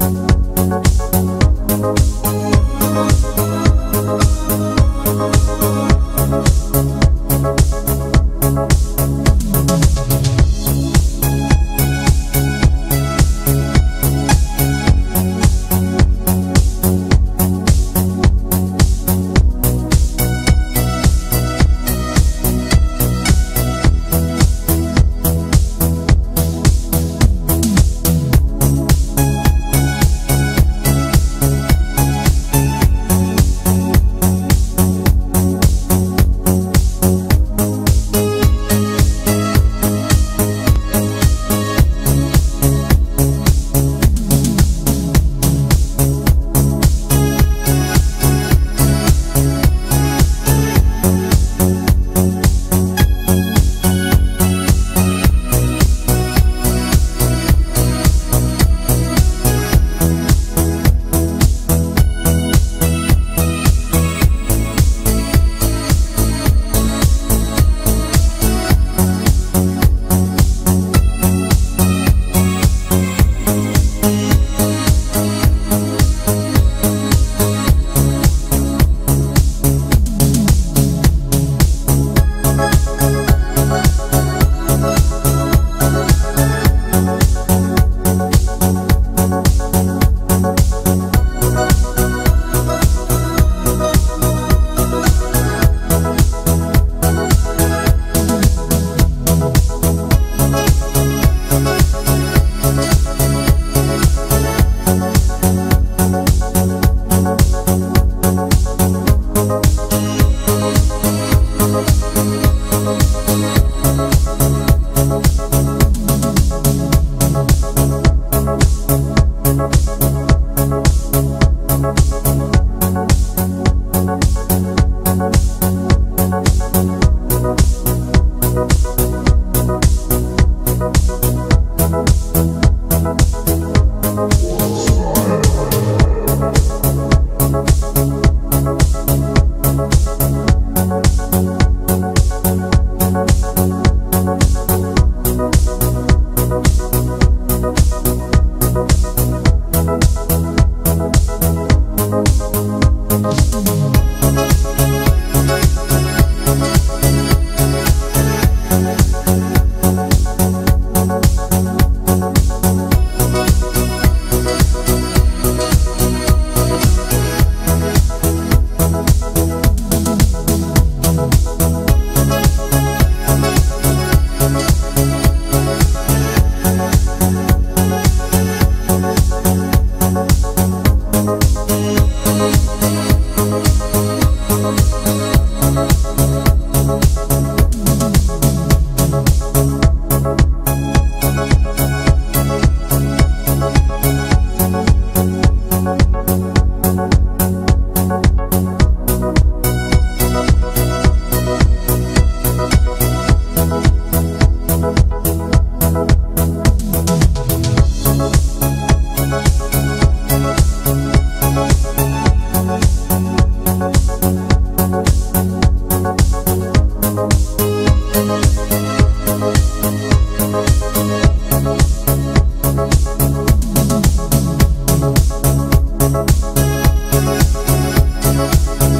Thank you. Thank you.